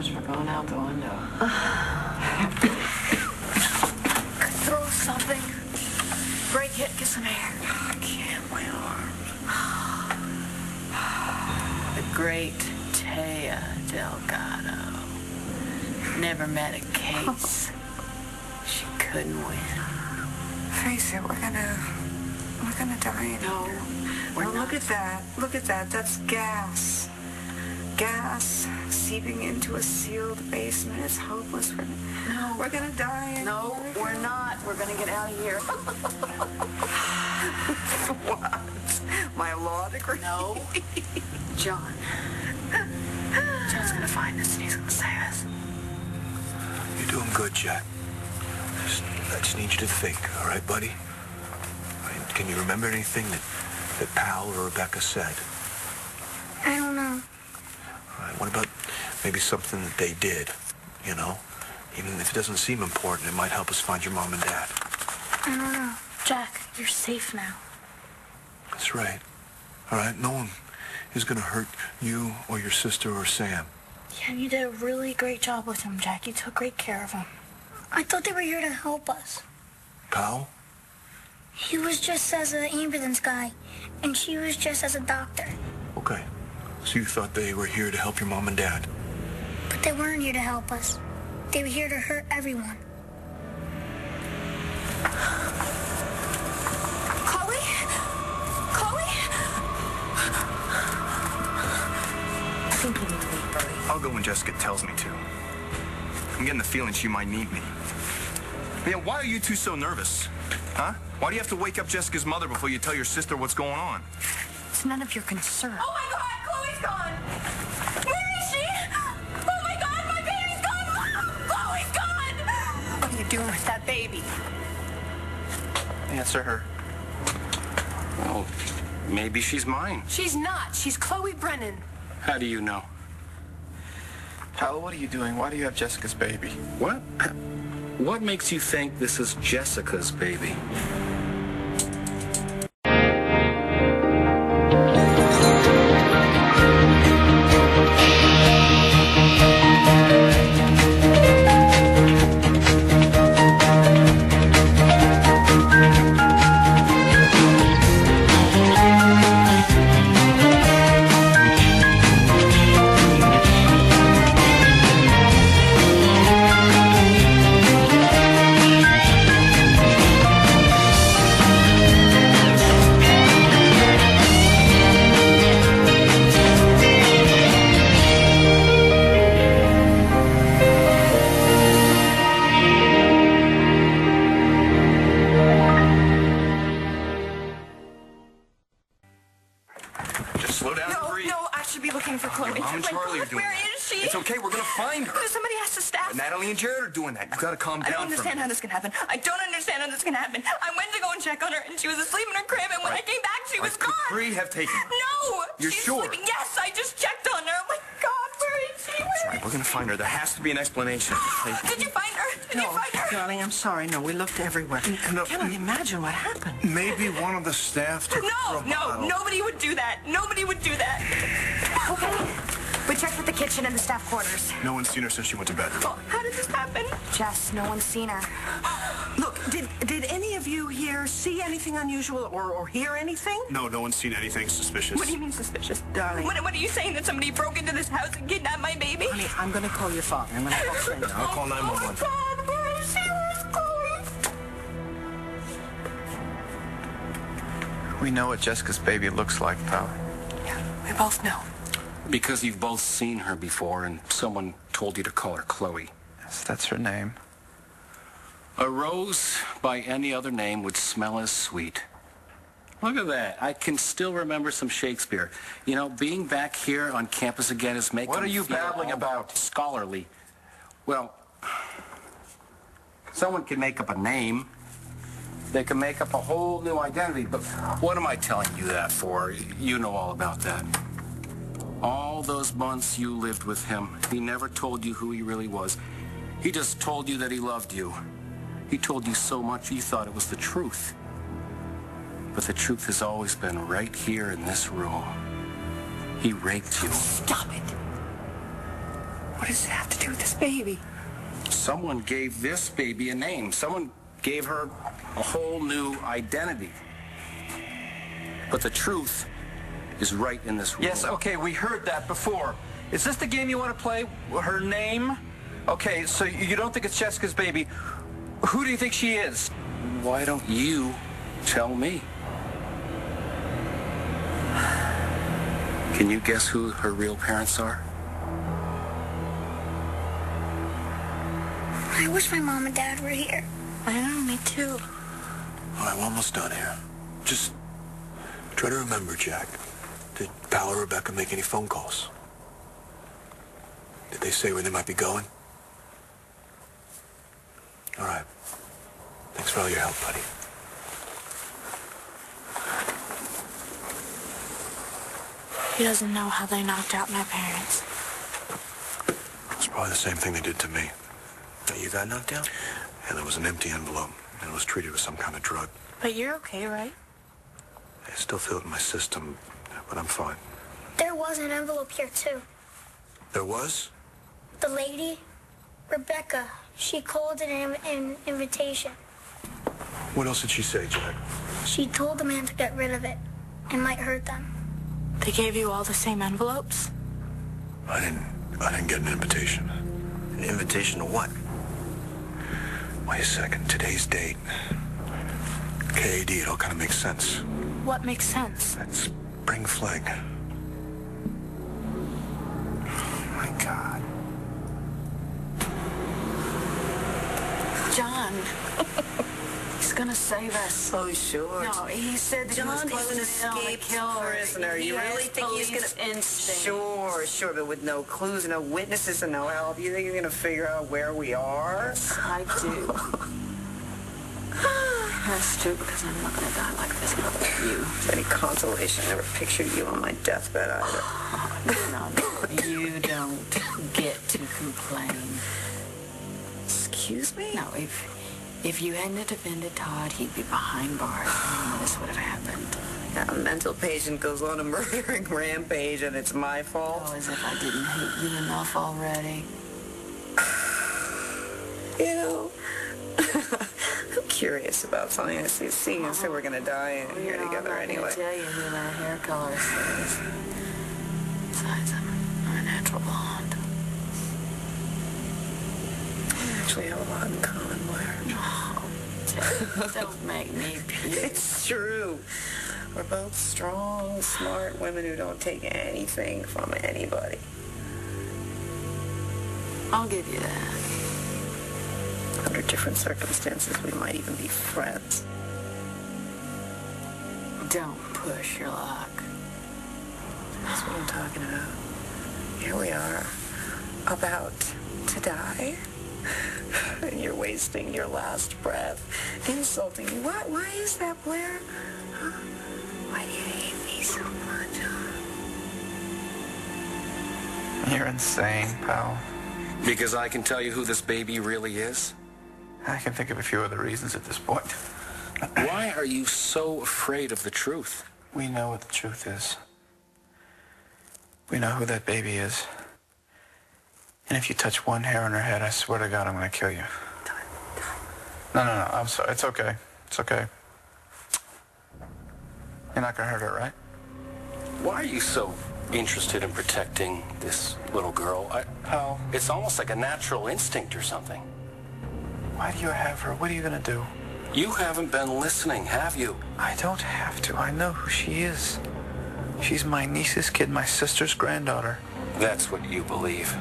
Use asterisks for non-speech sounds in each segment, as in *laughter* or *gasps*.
much for going out the window. *sighs* Throw something. Break it, get some air. I can't, my arm. *sighs* The great Téa Delgado. Never met a case *laughs* she couldn't win. Face it, we're gonna, we're gonna die. No, we're Well, not. look at that. Look at that. That's gas. Gas seeping into a sealed basement. It's hopeless. We're, No. we're gonna die. No, we're not. We're gonna get out of here. *laughs* *laughs* What? My law degree? No. John. John's gonna find us and he's gonna save us. You're doing good, Jack. Just, I just need you to think, all right, buddy? I mean, Can you remember anything that, that Powell or Rebecca said? I don't know. What about maybe something that they did, you know? Even if it doesn't seem important, it might help us find your mom and dad. I don't know. Jack, you're safe now. That's right. All right, no one is going to hurt you or your sister or Sam. Yeah, you did a really great job with him, Jack. You took great care of him. I thought they were here to help us. Powell? He was just as an ambulance guy, and she was just as a doctor. Okay. So you thought they were here to help your mom and dad? But they weren't here to help us. They were here to hurt everyone. Chloe? Chloe? I think you need to leave early. I'll go when Jessica tells me to. I'm getting the feeling she might need me. Yeah, why are you two so nervous? Huh? Why do you have to wake up Jessica's mother before you tell your sister what's going on? It's none of your concern. Oh my god, doing with that baby? Answer her. Well, maybe she's mine. She's not. She's Chloe Brennan. How do you know? Powell, what are you doing? Why do you have Jessica's baby? What? What makes you think this is Jessica's baby? She was Could gone. Bree have taken her? No! You're she's sure? Sleeping. Yes, I just checked on her. Oh my God, where is she? Where All right, we're gonna find her. There has to be an explanation. *gasps* Did you find her? Did you find her? Darling, I'm sorry. No, we looked everywhere. No. I cannot imagine what happened. Maybe one of the staff took No, no, nobody would do that. Nobody would do that. Okay. We checked with the kitchen and the staff quarters. No one's seen her since she went to bed. Oh, how did this happen? Jess, no one's seen her. *gasps* Look, did did any of you here see anything unusual or, or hear anything? No, no one's seen anything suspicious. What do you mean suspicious? Darling. What, what are you saying? That somebody broke into this house and kidnapped my baby? Honey, I'm going to call your father. I'm going to call Frank. I'll call Oh my 911. God, where is she? Where's We know what Jessica's baby looks like, pal. Yeah, we both know. Because you've both seen her before, and someone told you to call her Chloe. Yes, that's her name. A rose by any other name would smell as sweet. Look at that. I can still remember some Shakespeare. You know, being back here on campus again is making What are you babbling about? Scholarly. Well, someone can make up a name. They can make up a whole new identity, but what am I telling you that for? You know all about that. All those months you lived with him, he never told you who he really was. He just told you that he loved you. He told you so much you thought it was the truth. But the truth has always been right here in this room. He raped you. Stop it. What does it have to do with this baby? Someone gave this baby a name. Someone gave her a whole new identity. But the truth is right in this room. Yes, okay, we heard that before. Is this the game you want to play? Her name? Okay, so you don't think it's Jessica's baby. Who do you think she is? Why don't you tell me? Can you guess who her real parents are? I wish my mom and dad were here. I know, me too. All right, we're almost done here. Just try to remember, Jack. Did Powell or Rebecca make any phone calls? Did they say where they might be going? All right. Thanks for all your help, buddy. He doesn't know how they knocked out my parents. It's probably the same thing they did to me. You got knocked out? And there was an empty envelope, and it was treated with some kind of drug. But you're okay, right? I still feel it in my system, but I'm fine. There was an envelope here, too. There was? The lady, Rebecca, she called it an, an invitation. What else did she say, Jack? She told the man to get rid of it. It might hurt them. They gave you all the same envelopes? I didn't. I didn't get an invitation. An invitation to what? Wait a second. Today's date. KED. It all kind of makes sense. What makes sense? That's spring fling. Oh my God. John. He's gonna save us. Oh, sure. No, he said that John he was is an escaped prisoner. He You really think he's gonna? instinct. Sure, sure, but with no clues, no witnesses, and no help, you think he's gonna figure out where we are? I do. Has to because I'm not gonna die like this without you. Any consolation? I never pictured you on my deathbed either. *sighs* No, no, you don't get to complain. Excuse me? No, if if you hadn't defended Todd, he'd be behind bars. This would have happened. Yeah, a mental patient goes on a *laughs* murdering rampage, and it's my fault. Oh, as if I didn't hate you enough already. *sighs* You know, *laughs* I'm curious about something. I see, seeing as how we're gonna die in here You know, together I'm anyway. tell you who my hair color is. Besides, I'm, I'm a natural blonde. We actually have a lot in common, Blair. Oh. *laughs* Don't make me puke. It's true. We're both strong, smart women who don't take anything from anybody. I'll give you that. Under different circumstances, we might even be friends. Don't push your luck. That's what I'm talking about. Here we are, about to die. And *laughs* you're wasting your last breath, insulting me. Why, why is that, Blair? Huh? Why do you hate me so much? huh? You're insane, pal. Because I can tell you who this baby really is? I can think of a few other reasons at this point. *laughs* Why are you so afraid of the truth? We know what the truth is. We know who that baby is. And if you touch one hair on her head, I swear to God, I'm going to kill you. No, no, no. I'm sorry. It's okay. It's okay. You're not going to hurt her, right? Why are you so interested in protecting this little girl? I, Powell, it's almost like a natural instinct or something. why do you have her? What are you going to do? You haven't been listening, have you? I don't have to. I know who she is. She's my niece's kid, my sister's granddaughter. That's what you believe.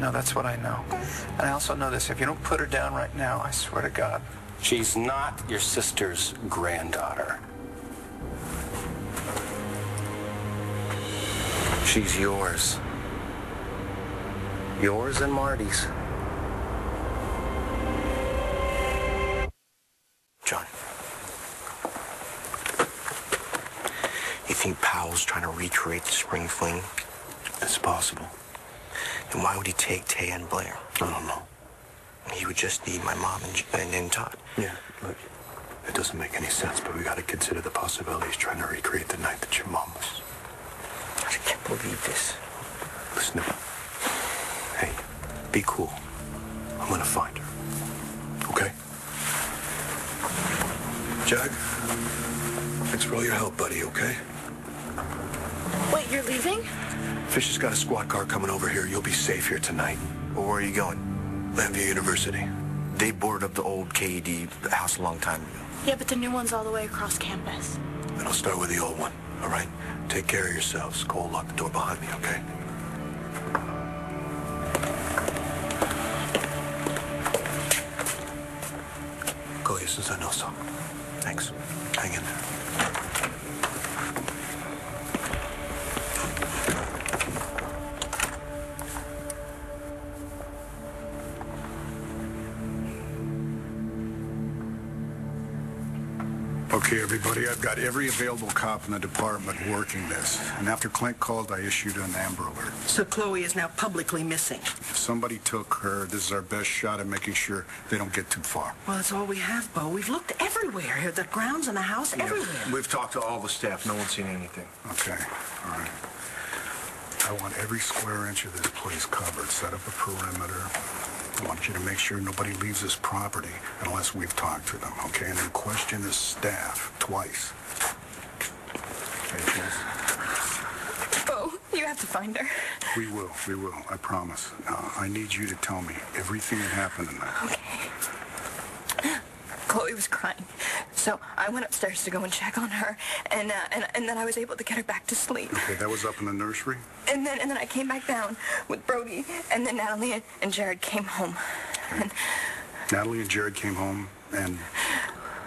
No, that's what I know. And I also know this. If you don't put her down right now, I swear to God. She's not your sister's granddaughter. She's yours. Yours and Marty's. John. You think Powell's trying to recreate the spring fling? It's possible. Then why would he take Tay and Blair? I don't know. He would just need my mom and, and, and Todd. Yeah, look, it doesn't make any sense, but we got to consider the possibilities trying to recreate the night that your mom was. I can't believe this. Listen to me. Hey, Be cool. I'm gonna find her. Okay? Jack, thanks for all your help, buddy, okay? Wait, you're leaving? Fish has got a squad car coming over here. You'll be safe here tonight. Well, where are you going? Llanview University. They boarded up the old KED house a long time ago. Yeah, but the new one's all the way across campus. Then I'll start with the old one, all right? Take care of yourselves. Cole, lock the door behind me, okay? Go, since I know some. Thanks. Hang in there. Everybody, I've got every available cop in the department working this. And after Clint called, I issued an Amber Alert. So Chloe is now publicly missing. If somebody took her, this is our best shot at making sure they don't get too far. Well, that's all we have, Bo. We've looked everywhere here. The grounds and the house, everywhere. We've talked to all the staff. No one's seen anything. Okay, all right. I want every square inch of this place covered. Set up a perimeter. I want you to make sure nobody leaves this property unless we've talked to them, okay? And then question the staff twice. Okay? Oh, Bo, you have to find her. We will, we will, I promise. Now, I need you to tell me everything that happened tonight. Okay. *gasps* Chloe was crying. So I went upstairs to go and check on her, and, uh, and and then I was able to get her back to sleep. Okay, that was up in the nursery? And then and then I came back down with Brody, and then Natalie and, Jared came home. And, Natalie and Jared came home, and,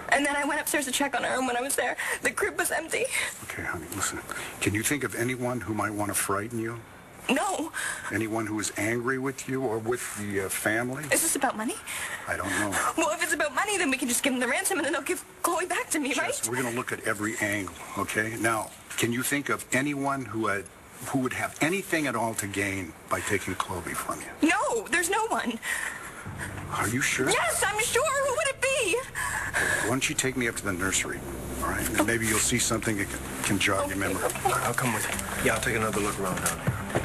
and then I went upstairs to check on her, and when I was there, the crib was empty. okay, honey, listen. Can you think of anyone who might want to frighten you? No. Anyone who is angry with you or with the uh, family? Is this about money? I don't know. Well, if it's about money, then we can just give them the ransom, and then they'll give Chloe back to me, right? Jess, we're going to look at every angle, okay? Now, can you think of anyone who had, who would have anything at all to gain by taking Chloe from you? No, there's no one. Are you sure? Yes, I'm sure. Who would it be? Why don't you take me up to the nursery, all right? And maybe you'll see something that can, can jog your memory. I'll come with you. Yeah, I'll take another look around down here. Are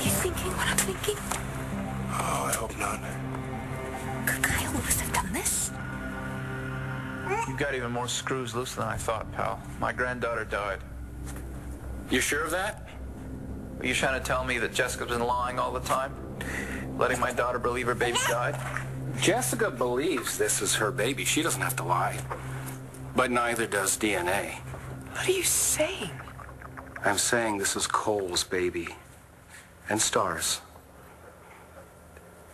you thinking what I'm thinking? Oh, I hope not. Could Kyle Lewis have done this? You've got even more screws loose than I thought, pal. My granddaughter died. You sure of that? Are you trying to tell me that Jessica's been lying all the time? Letting my daughter believe her baby died? Jessica believes this is her baby. She doesn't have to lie. But neither does DNA. What are you saying? I'm saying this is Cole's baby. And Starr's.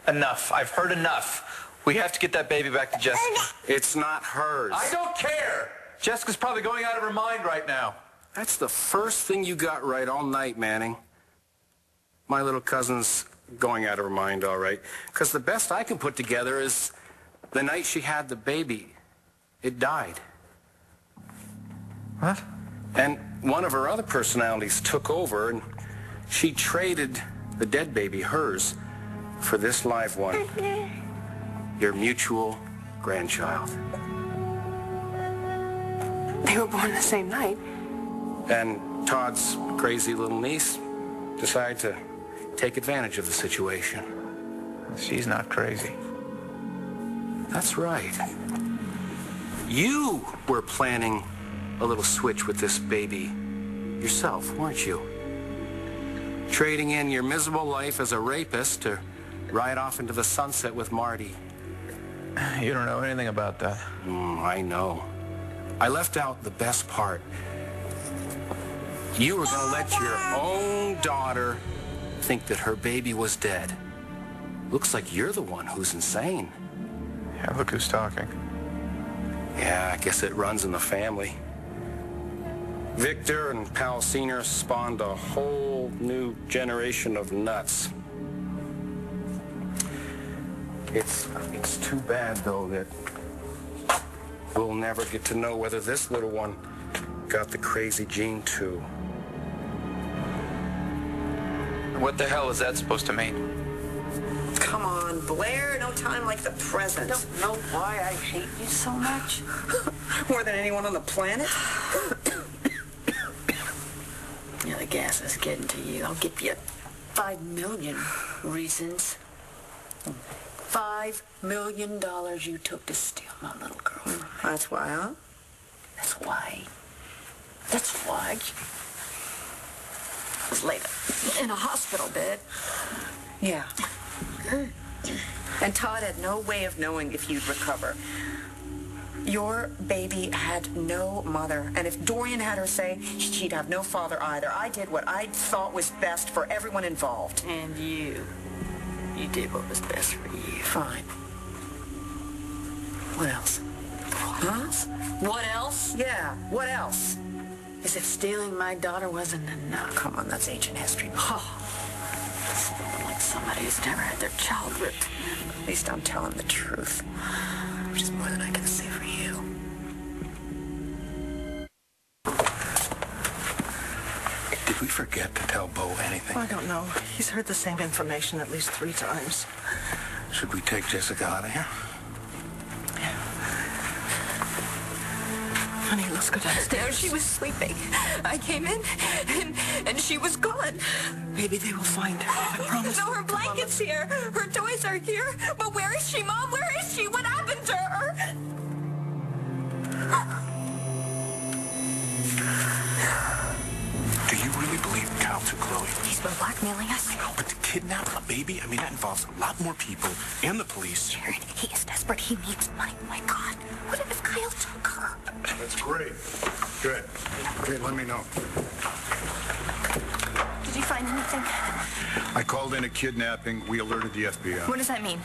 Enough. I've heard enough. We have to get that baby back to Jessica. It's not hers. I don't care. Jessica's probably going out of her mind right now. That's the first thing you got right all night, Manning. My little cousin's going out of her mind, all right. Because the best I can put together is the night she had the baby, it died. What? And one of her other personalities took over, and she traded the dead baby, hers, for this live one. *laughs* Your mutual grandchild. They were born the same night. And Todd's crazy little niece decided to take advantage of the situation. She's not crazy. That's right. You were planning a little switch with this baby yourself, weren't you? Trading in your miserable life as a rapist to ride off into the sunset with Marty. You don't know anything about that. Mm, I know. I left out the best part. You were going to let your own daughter think that her baby was dead. Looks like you're the one who's insane. Yeah, look who's talking. Yeah, I guess it runs in the family. Victor and Powell Sr. spawned a whole new generation of nuts. It's, it's too bad, though, that we'll never get to know whether this little one got the crazy gene, too. What the hell is that supposed to mean? Come on, Blair. No time like the present. I Don't know why I hate you so much. *laughs* More than anyone on the planet. *laughs* gas is getting to you. I'll give you five million reasons. Five million dollars you took to steal my little girl. That's why, huh? That's why. That's why. I was laid in a hospital bed. Yeah. And Todd had no way of knowing if you'd recover. Your baby had no mother, and if Dorian had her say, she'd have no father either. I did what I thought was best for everyone involved. And you. You did what was best for you. Fine. What else? What Huh? What else? Yeah, what else? As if stealing my daughter wasn't enough. Come on, that's ancient history. *sighs* Oh, like somebody who's never had their child ripped. At least I'm telling the truth, which is more than I can say for you. Did we forget to tell Bo anything? I don't know. He's heard the same information at least three times. Should we take Jessica out of here? Honey, let's go downstairs. She was sleeping. I came in, and, and she was gone. Maybe they will find her. I *laughs* promise. So her blanket's here. Her toys are here. But where is she, Mom? Where is she? What happened to her? Uh, believe Kyle took Chloe? He's been blackmailing us. I know, but to kidnap a baby, I mean, that involves a lot more people and the police. Jared, he is desperate. He needs money. My God. What if Kyle took her? That's great. Good. Okay, let me know. Did you find anything? I called in a kidnapping. We alerted the FBI. What does that mean?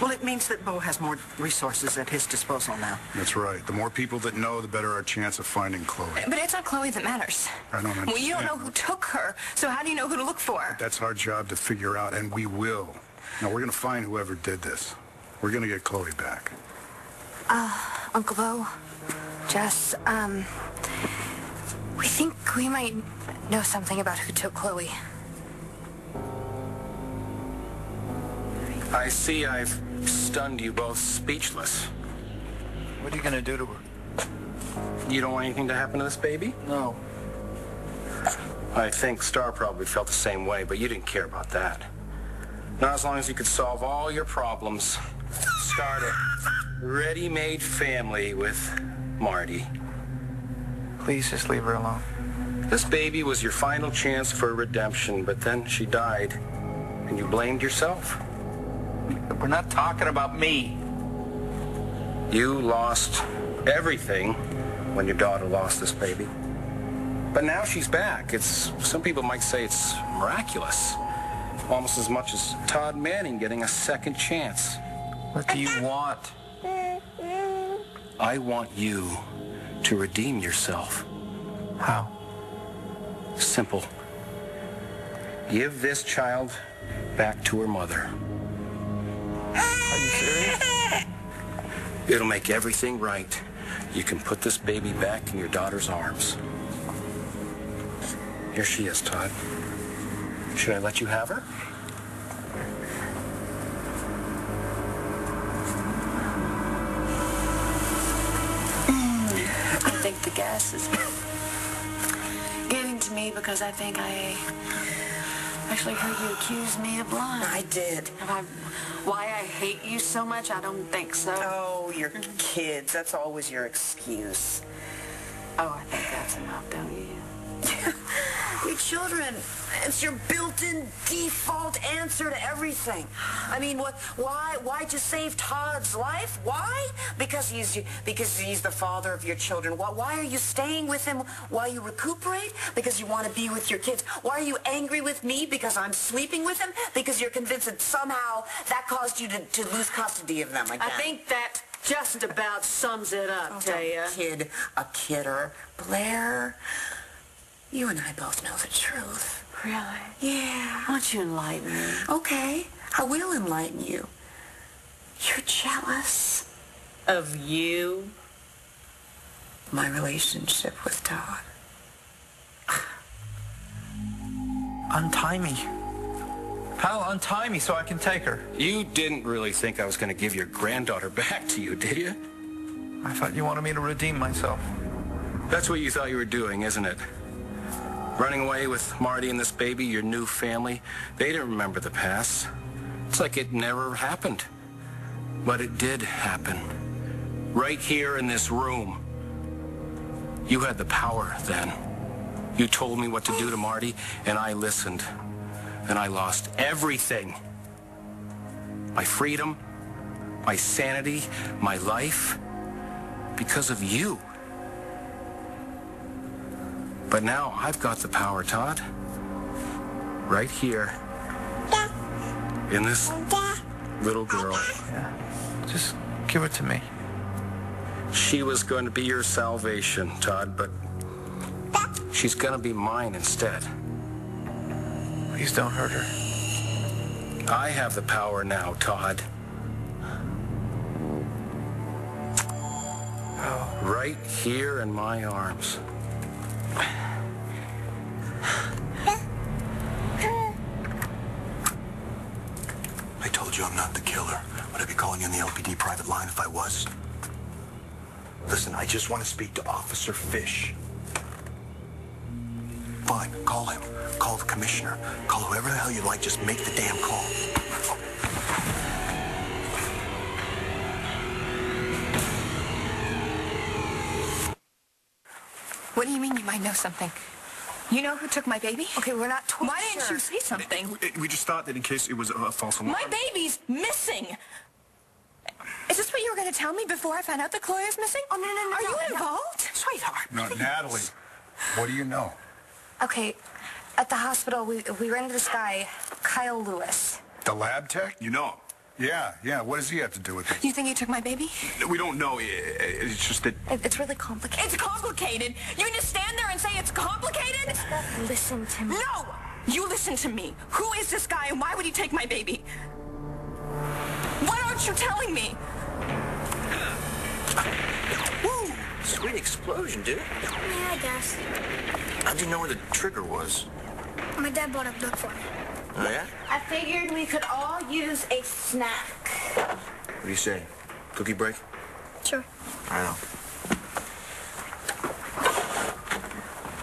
Well, it means that Bo has more resources at his disposal now. That's right. The more people that know, the better our chance of finding Chloe. But it's not Chloe that matters. I don't understand. Well, you don't know who took her, so how do you know who to look for? That's our job to figure out, and we will. Now, we're going to find whoever did this. We're going to get Chloe back. Uh, Uncle Bo, Jess, um, we think we might know something about who took Chloe. I see I've stunned you both speechless. What are you going to do to her? You don't want anything to happen to this baby? No. I think Starr probably felt the same way, but you didn't care about that. Not as long as you could solve all your problems. Start a ready-made family with Marty. Please just leave her alone. This baby was your final chance for redemption, but then she died, and you blamed yourself. We're not talking about me. You lost everything when your daughter lost this baby. But now she's back. It's some people might say it's miraculous. Almost as much as Todd Manning getting a second chance. What do you want? I want you to redeem yourself. How? Simple. Give this child back to her mother. Are you serious? It'll make everything right. You can put this baby back in your daughter's arms. Here she is, Todd. Should I let you have her? The gas is getting to me because I think I actually heard you accuse me of lying. I did. Have I, why I hate you so much? I don't think so. Oh, your kids. That's always your excuse. Oh, I think that's enough, don't you? *laughs* Your children. It's your built-in default answer to everything. I mean, what? Why? why'd you save Todd's life? Why? Because he's because he's the father of your children. Why, why are you staying with him while you recuperate? Because you want to be with your kids. Why are you angry with me? Because I'm sleeping with him? Because you're convinced that somehow that caused you to, to lose custody of them again. I think that just about sums it up, Oh, Téa. kid a kidder. Blair, you and I both know the truth. Really? Yeah. Why don't you enlighten me? Okay, I will enlighten you. You're jealous Of you? my relationship with Todd. Untie me. Powell, untie me so I can take her. You didn't really think I was going to give your granddaughter *laughs* back to you, did you? I thought you wanted me to redeem myself. That's what you thought you were doing, isn't it? Running away with Marty and this baby, your new family, they didn't remember the past. It's like it never happened. But it did happen. Right here in this room. You had the power then. You told me what to do to Marty, and I listened. And I lost everything. My freedom, my sanity, my life, because of you. But now I've got the power, Todd. Right here. In this little girl. Yeah. Just give it to me. She was going to be your salvation, Todd, but she's going to be mine instead. Please don't hurt her. I have the power now, Todd. Oh. Right here in my arms. I told you I'm not the killer. Would I be calling you on the LPD private line if I was? Listen, I just want to speak to Officer Fish. Fine, call him. Call the commissioner. Call whoever the hell you like. Just make the damn call. What do you mean you might know something? You know who took my baby? Okay, we're not totally Why didn't sure. you say something? We just thought that in case it was a false alarm. My baby's missing. Is this what you were going to tell me before I found out that Chloe is missing? Oh, no, no, no, Are no, you no. involved? Sweetheart. No, Natalie, what do you know? Okay, at the hospital, we, we ran into this guy, Kyle Lewis. The lab tech? You know him. Yeah, yeah. What does he have to do with it? You think he took my baby? We don't know. I- I- It's just that it's really complicated. It's complicated. You just stand there and say it's complicated? Listen to me. No! You listen to me. Who is this guy and why would he take my baby? What aren't you telling me? Woo! Sweet explosion, dude. Yeah, I guess. How'd you know where the trigger was? My dad bought a book for me. Oh, yeah? I figured we could all use a snack. What do you say? Cookie break? Sure. I know.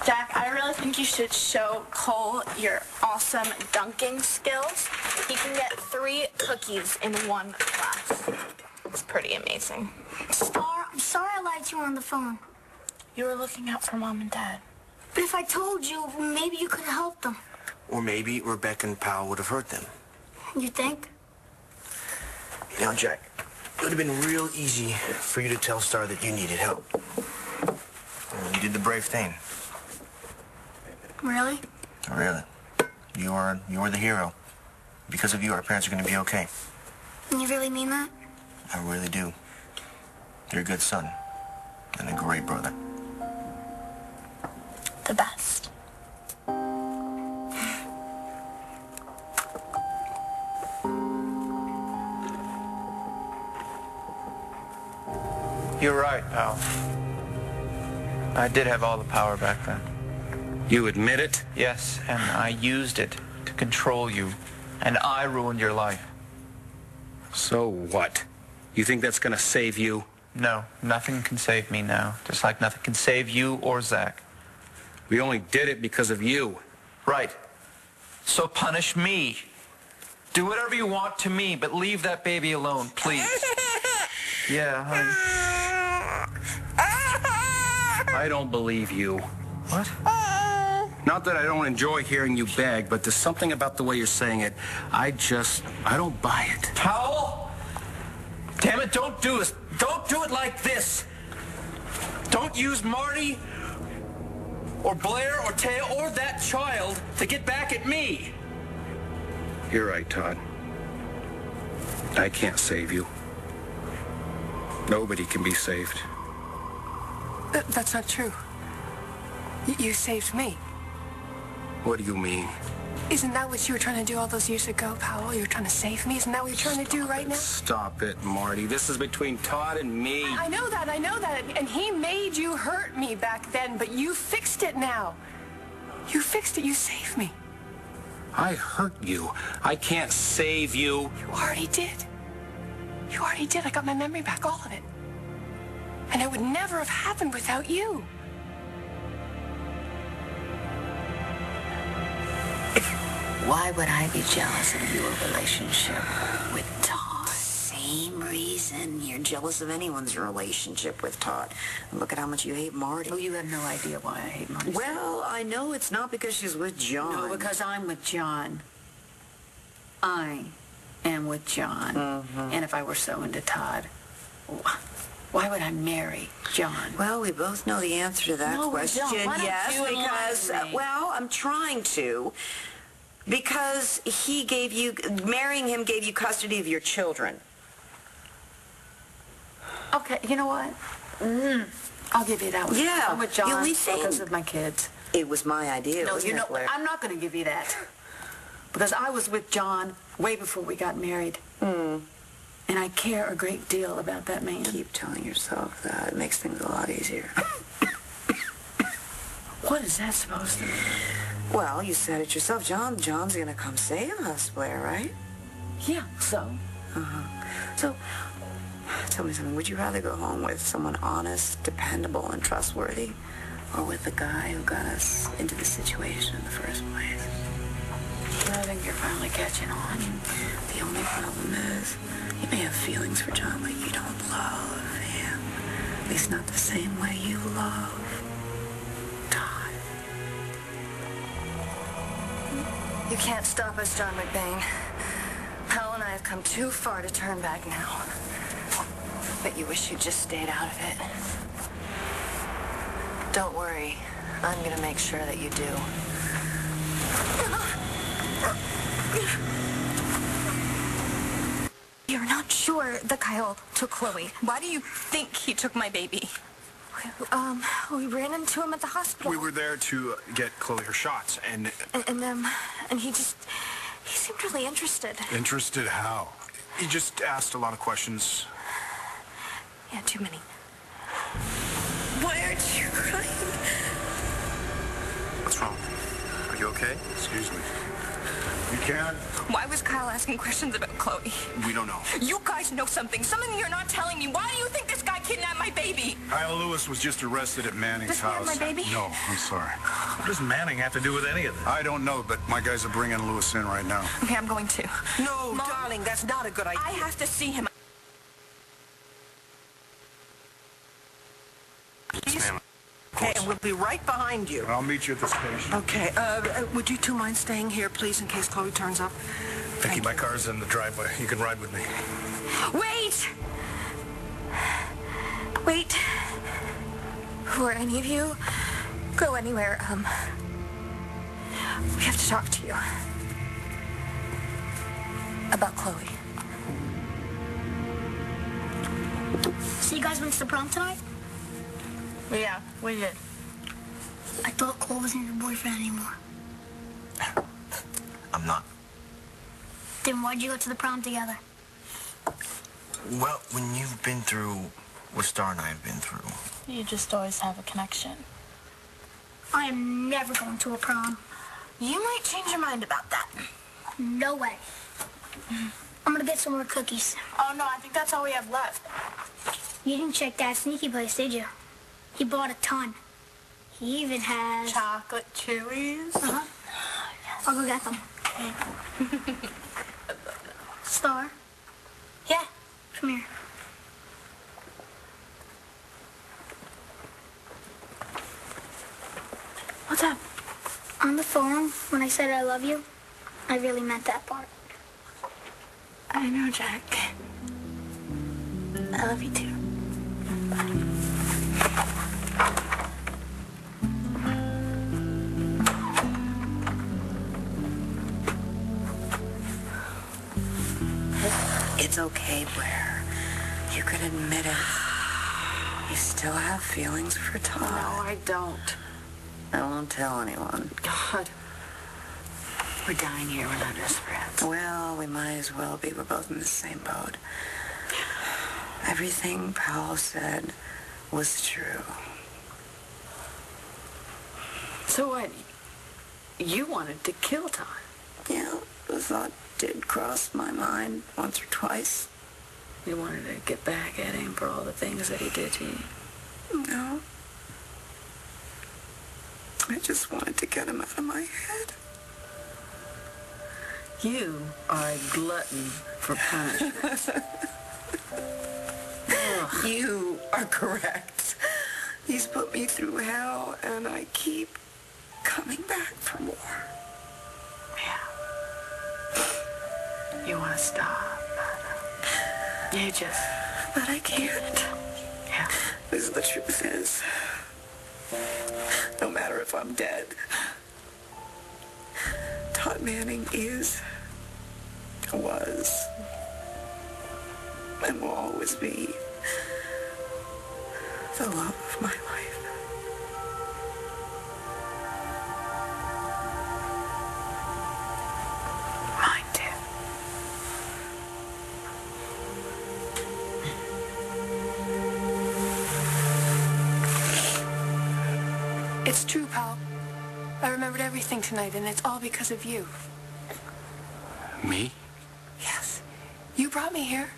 Jack, I really think you should show Cole your awesome dunking skills. He can get three cookies in one class. It's pretty amazing. Starr, I'm sorry I lied to you on the phone. You were looking out for mom and dad. But if I told you, maybe you could help them. Or maybe Rebecca and Powell would have hurt them. You think? Now, Jack, it would have been real easy for you to tell Starr that you needed help. Well, You did the brave thing. Really? Really. You are you are the hero. Because of you, our parents are going to be okay. You really mean that? I really do. You're a good son. And a great brother. The best. You're right, pal. I did have all the power back then. You admit it? Yes, and I used it to control you. And I ruined your life. So what? You think that's going to save you? No, nothing can save me now. Just like nothing can save you or Zach. We only did it because of you. Right. So punish me. Do whatever you want to me, but leave that baby alone, please. *laughs* Yeah, honey. I don't believe you. What? Uh. Not that I don't enjoy hearing you beg, but there's something about the way you're saying it. I just, I don't buy it. Powell? Damn it, don't do this. Don't do it like this. Don't use Marty or Blair or Téa or that child to get back at me. You're right, Todd. I can't save you. Nobody can be saved. Th- that's not true. Y- you saved me. What do you mean? Isn't that what you were trying to do all those years ago, Powell? You were trying to save me? Isn't that what you're trying to do right now? Stop it, Marty. This is between Todd and me. I know that, I know that. And he made you hurt me back then, but you fixed it now. You fixed it. You saved me. I hurt you. I can't save you. You already did. You already did. I got my memory back, all of it. And it would never have happened without you. Why would I be jealous of your relationship with Todd? Same reason you're jealous of anyone's relationship with Todd. Look at how much you hate Marty. Oh, you have no idea why I hate Marty. Well, I know it's not because she's with John. No, because I'm with John. I am with John. Mm-hmm. And if I were so into Todd, wh- why would I marry John? Well, we both know the answer to that No, we question. don't. Why don't yes, you because uh, well, I'm trying to. Because he gave you marrying him gave you custody of your children. Okay, you know what? Mm, I'll give you that one. Yeah, I'm with John because of my kids. It was my idea. No, you know, Blair? I'm not going to give you that. Because I was with John way before we got married. Mm. And I care a great deal about that man. Keep telling yourself that. It makes things a lot easier. What is that supposed to mean? Well, you said it yourself. John. John's gonna come save us, Blair, right? Yeah, so? Uh-huh. So, tell me something. Would you rather go home with someone honest, dependable, and trustworthy, or with the guy who got us into the situation in the first place? I think you're finally catching on. The only problem is, you may have feelings for John, but you don't love him. At least not the same way you love Todd. You can't stop us, John McBain. Hal and I have come too far to turn back now. But you wish you'd just stayed out of it. Don't worry. I'm gonna make sure that you do. You're not sure Kyle took Chloe. Why do you think he took my baby? Um, we ran into him at the hospital. We were there to get Chloe her shots, and And, and um, and he just, he seemed really interested. interested how? He just asked a lot of questions. Yeah, too many. Why aren't you crying? What's wrong? Are you okay? Excuse me. You can? Why was Kyle asking questions about Chloe? We don't know. You guys know something. Something you're not telling me. Why do you think this guy kidnapped my baby? Kyle Lewis was just arrested at Manning's Does he have house. my baby? No, I'm sorry. What does Manning have to do with any of this? I don't know, but my guys are bringing Lewis in right now. Okay, I'm going to. No, Mom, darling, that's not a good idea. I have to see him. Please. Okay, and we'll be right behind you. I'll meet you at the station. Okay, uh, uh, would you two mind staying here, please, in case Chloe turns up? Viki, my car's in the driveway. You can ride with me. Wait! Wait. Before any of you go anywhere, um, we have to talk to you. About Chloe. So you guys went to the prom tonight? Yeah, we did. I thought Cole wasn't your boyfriend anymore. *laughs* I'm not. Then why'd you go to the prom together? Well, when you've been through what Starr and I have been through, You just always have a connection. I am never going to a prom. You might change your mind about that. No way. I'm gonna get some more cookies. Oh no, I think that's all we have left. You didn't check that sneaky place, did you? He bought a ton. He even has... Chocolate chewies. Uh-huh. Yes. I'll go get them. *laughs* Starr? Yeah. Come here. What's up? On the phone, when I said I love you, I really meant that part. I know, Jack. I love you too. It's okay, Blair. You can admit it. You still have feelings for Todd. No, I don't. I won't tell anyone. God. We're dying here. We're not desperate. Well, we might as well be. We're both in the same boat. Everything Powell said was true. So what? You wanted to kill Todd. Yeah, the thought did cross my mind once or twice. You wanted to get back at him for all the things that he did to you. No. I just wanted to get him out of my head. You are a glutton for punishment. *laughs* You are correct. He's put me through hell, and I keep coming back for more. You want to stop. You just... But I can't. Yeah. Because the truth is, no matter if I'm dead, Todd Manning is, was, and will always be the love Everything tonight, and it's all because of you. Me? Yes. You brought me here.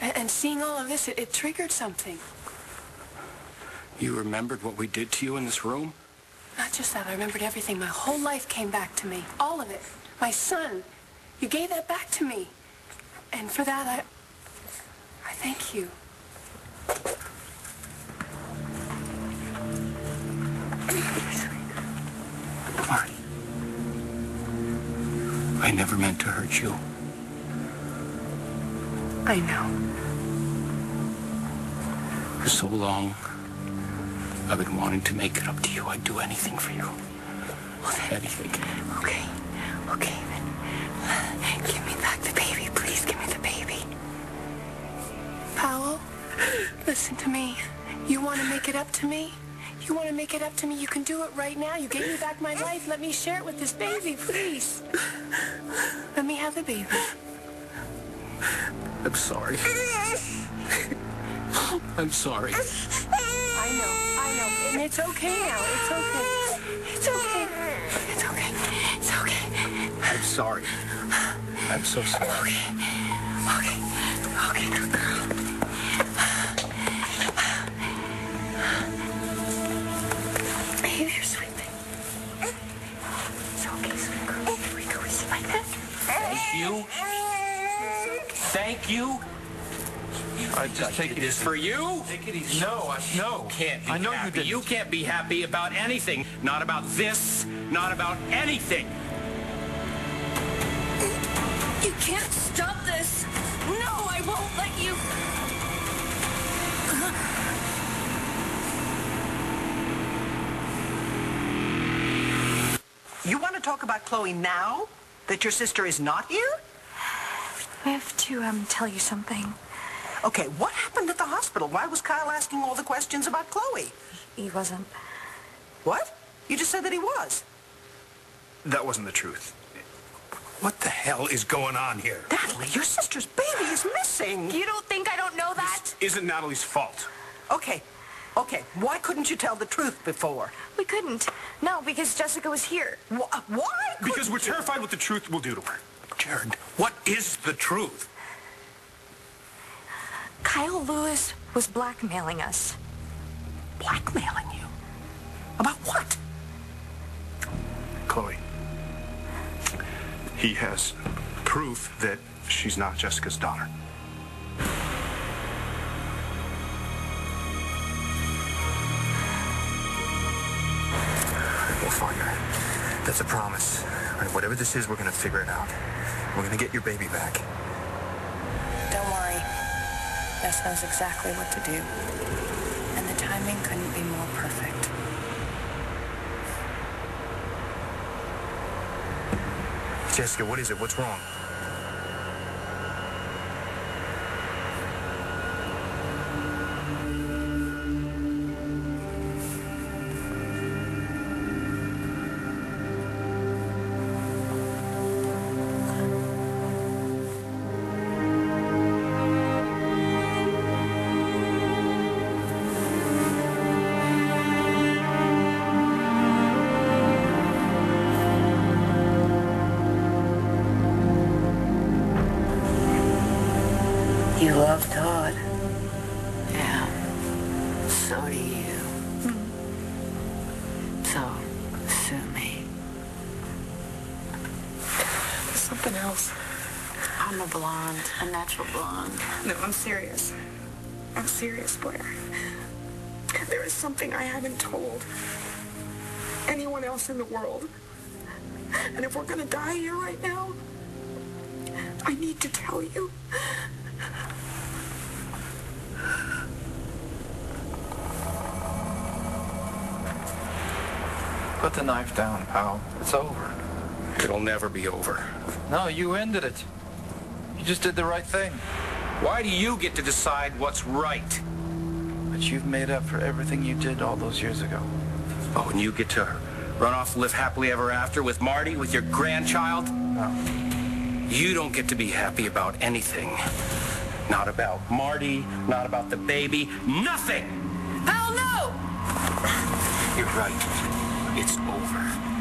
And, and seeing all of this, it, it triggered something. You remembered what we did to you in this room? Not just that, I remembered everything. My whole life came back to me. All of it. My son. You gave that back to me. And for that, I... I thank you. I never meant to hurt you. I know. For so long, I've been wanting to make it up to you. I'd do anything for you. Anything. Okay. Okay, then. Give me back the baby. Please give me the baby. Powell, listen to me. You want to make it up to me? You want to make it up to me? You can do it right now. You gave me back my life. Let me share it with this baby, please. Let me have the baby. I'm sorry. I'm sorry. I know, I know. And it's okay now. It's okay. It's okay. It's okay. It's okay. I'm sorry. I'm so sorry. Okay. Okay, good you. Thank you. I just take it This easy. for you? Take it easy. No, I, no. You can't be I know happy. you didn't. You can't be happy about anything. Not about this. Not about anything. You can't stop this. No, I won't let you. You want to talk about Chloe now? That your sister is not here? *sighs* I have to um tell you something. Okay, what happened at the hospital? Why was Kyle asking all the questions about Chloe? He wasn't. What? You just said that he was. That wasn't the truth. What the hell is going on here? Natalie, your sister's baby is missing. You don't think I don't know that? Isn't Natalie's fault. Okay, okay. Why couldn't you tell the truth before? We couldn't. No, because Jessica was here. Wh- uh, Why? Because we're terrified what the truth will do to her. Jared, what is the truth? Kyle Lewis was blackmailing us. Blackmailing you? About what? Chloe. He has proof that she's not Jessica's daughter. Her. That's a promise. Right, whatever this is, we're gonna figure it out. We're gonna get your baby back. Don't worry. Bess knows exactly what to do. And the timing couldn't be more perfect. Jessica, what is it? What's wrong? Something else. I'm a blonde, a natural blonde. No, I'm serious. I'm serious, Blair. There is something I haven't told anyone else in the world. And if we're gonna die here right now, I need to tell you. Put the knife down, pal. It's over. It'll never be over. No, you ended it. You just did the right thing. Why do you get to decide what's right? But you've made up for everything you did all those years ago. Oh, and you get to run off and live happily ever after with Marty, with your grandchild? No. You don't get to be happy about anything. Not about Marty, not about the baby, nothing! Hell no! You're right. It's over.